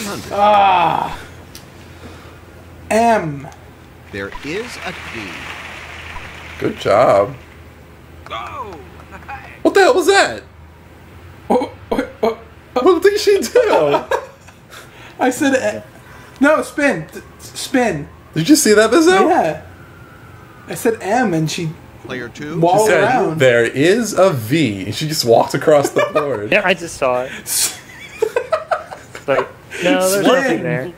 300. Ah. M. There is a D. Good job. Go! What the hell was that? Oh, oh, oh. What did she do? I said eh. no. Spin. Spin. Did you see that, Bizzo? Yeah. I said M, and she Player two. Wall- She said, around. there is a V. And she just walked across the board. Yeah, I just saw it. Like, no, there's Swing. nothing there.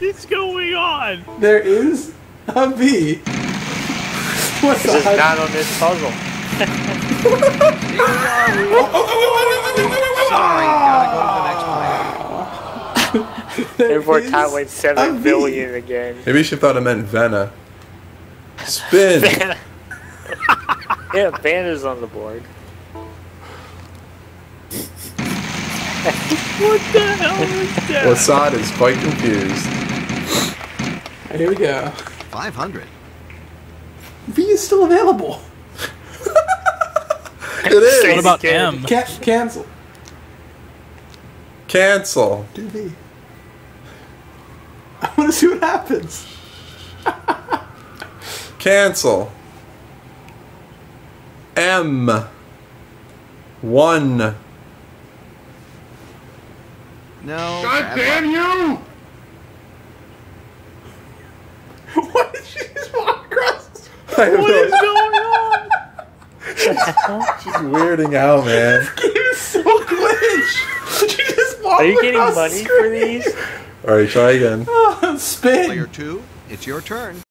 What's going on? There is a V. What's This is not on this puzzle. Sorry, gotta go to the next player. Therefore, is Todd went a seven V. billion again. Maybe she thought it meant Vanna. Spin. Yeah, Banner's on the board. What the hell is that? Lasad is quite confused. Here we go. 500. V is still available. It is. What about M? Can't cancel. Cancel. Do V. I want to see what happens. Cancel. M. One. No. God damn you! What did she just walk across? I have What is no- going on? She's weirding out, man. This Game is so glitch. She just walked Are you getting across the money for these? Alright, try again. Oh, spin. Player two, it's your turn.